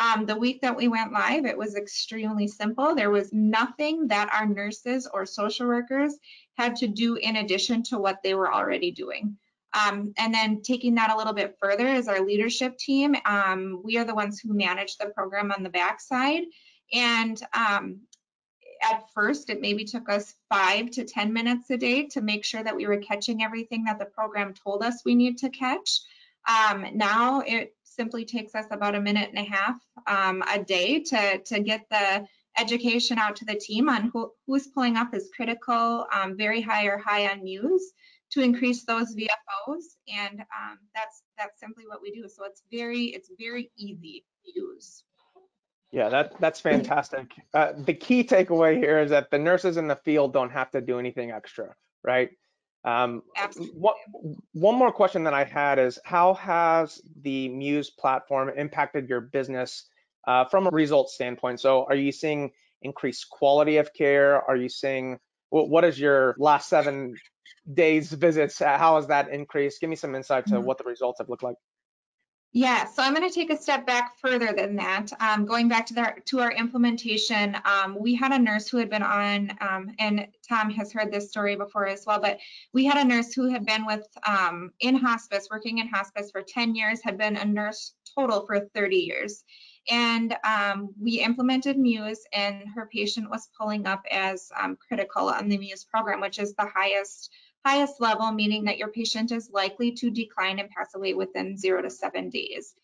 Um, the week that we went live, it was extremely simple. There was nothing that our nurses or social workers had to do in addition to what they were already doing. Um, and then taking that a little bit further is our leadership team. Um, we are the ones who manage the program on the backside. And um, at first, it maybe took us five to 10 minutes a day to make sure that we were catching everything that the program told us we need to catch. Um, now it simply takes us about a minute and a half um, a day to, to get the education out to the team on who, who's pulling up is critical, um, very high or high on Muse to increase those VFOs. And um, that's that's simply what we do. So it's very, it's very easy to use. Yeah, that that's fantastic. Uh, the key takeaway here is that the nurses in the field don't have to do anything extra, right? Um. What, one more question that I had is how has the Muse platform impacted your business uh, from a result standpoint? So are you seeing increased quality of care? Are you seeing what is your last seven days visits? How has that increased? Give me some insight to mm -hmm. what the results have looked like. Yeah, so I'm going to take a step back further than that. Um, going back to, the, to our implementation, um, we had a nurse who had been on, um, and Tom has heard this story before as well, but we had a nurse who had been with um, in hospice, working in hospice for 10 years, had been a nurse total for 30 years. And um, we implemented Muse, and her patient was pulling up as um, critical on the Muse program, which is the highest highest level, meaning that your patient is likely to decline and pass away within zero to seven days.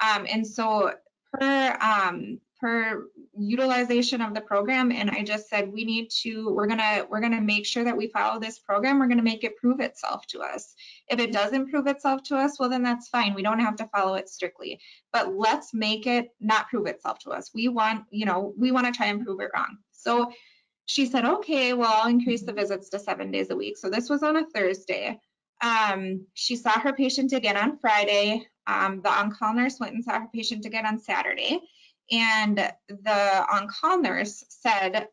Um, and so per, um, per utilization of the program, and I just said we need to, we're gonna, we're gonna make sure that we follow this program. We're gonna make it prove itself to us. If it doesn't prove itself to us, well then that's fine. We don't have to follow it strictly. But let's make it not prove itself to us. We want, you know, we want to try and prove it wrong. So she said, okay, well, I'll increase the visits to seven days a week. So this was on a Thursday. Um, she saw her patient again on Friday. Um, the on-call nurse went and saw her patient again on Saturday. And the on-call nurse said,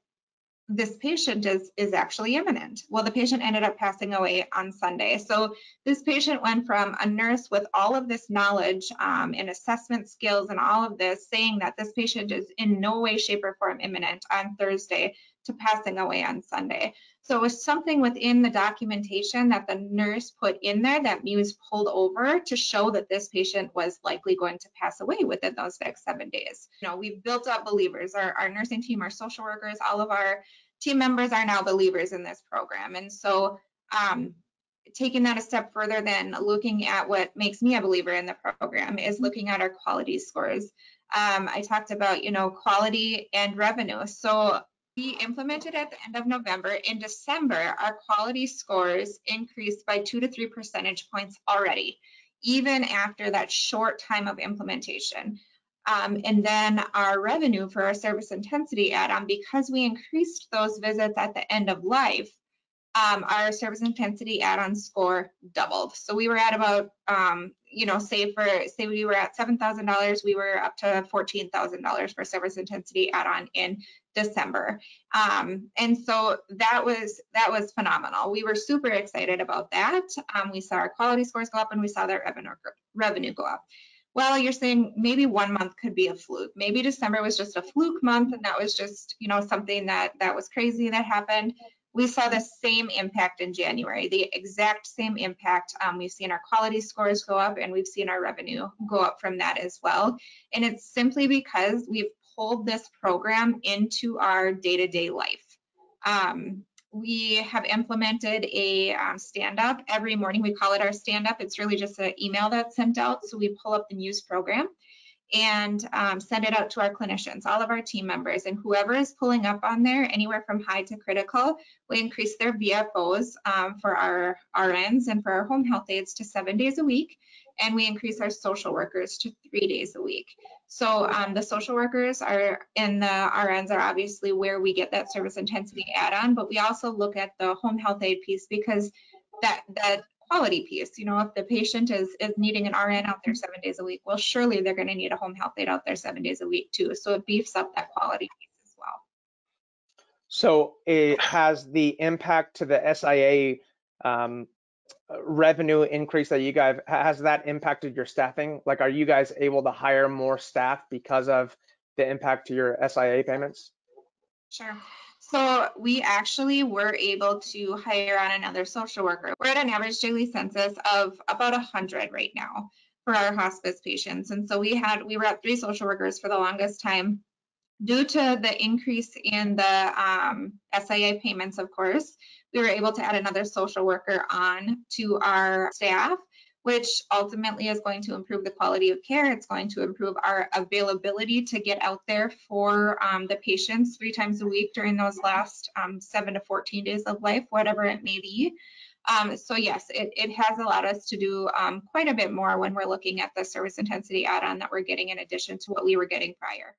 this patient is is actually imminent. Well, the patient ended up passing away on Sunday. So this patient went from a nurse with all of this knowledge um, and assessment skills and all of this, saying that this patient is in no way, shape, or form imminent on Thursday to passing away on Sunday. So it was something within the documentation that the nurse put in there that Muse pulled over to show that this patient was likely going to pass away within those next seven days. You know, we've built up believers, our, our nursing team, our social workers, all of our team members are now believers in this program. And so um, taking that a step further then looking at what makes me a believer in the program is looking at our quality scores. Um, I talked about, you know, quality and revenue. So we implemented at the end of November. In December, our quality scores increased by two to three percentage points already, even after that short time of implementation. Um, and then our revenue for our service intensity add-on, because we increased those visits at the end of life, um, our service intensity add-on score doubled. So we were at about, um, you know, say for say we were at seven thousand dollars, we were up to fourteen thousand dollars for service intensity add-on in December. Um, and so that was that was phenomenal. We were super excited about that. Um, we saw our quality scores go up, and we saw their revenue revenue go up. Well, you're saying maybe one month could be a fluke. Maybe December was just a fluke month, and that was just you know something that that was crazy that happened we saw the same impact in January, the exact same impact. Um, we've seen our quality scores go up and we've seen our revenue go up from that as well. And it's simply because we've pulled this program into our day-to-day -day life. Um, we have implemented a um, stand up every morning. We call it our stand up. It's really just an email that's sent out. So we pull up the Muse program and um, send it out to our clinicians, all of our team members, and whoever is pulling up on there, anywhere from high to critical, we increase their VFOs um, for our RNs and for our home health aides to seven days a week, and we increase our social workers to three days a week. So um, the social workers are and the RNs are obviously where we get that service intensity add-on, but we also look at the home health aide piece because that that quality piece. You know, if the patient is is needing an RN out there seven days a week, well, surely they're going to need a home health aide out there seven days a week too. So it beefs up that quality piece as well. So it has the impact to the SIA um, revenue increase that you guys has that impacted your staffing? Like, are you guys able to hire more staff because of the impact to your SIA payments? Sure. So we actually were able to hire on another social worker. We're at an average daily census of about 100 right now for our hospice patients. And so we had, we were at three social workers for the longest time. Due to the increase in the um, SIA payments, of course, we were able to add another social worker on to our staff which ultimately is going to improve the quality of care. It's going to improve our availability to get out there for um, the patients three times a week during those last um, seven to 14 days of life, whatever it may be. Um, so yes, it, it, has allowed us to do um, quite a bit more when we're looking at the service intensity add-on that we're getting in addition to what we were getting prior.